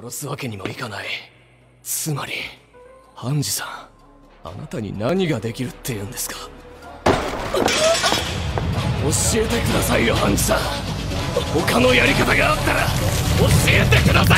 殺すわけにもいかない。つまりハンジさんあなたに何ができるっていうんですか？教えてくださいよハンジさん。他のやり方があったら教えてください。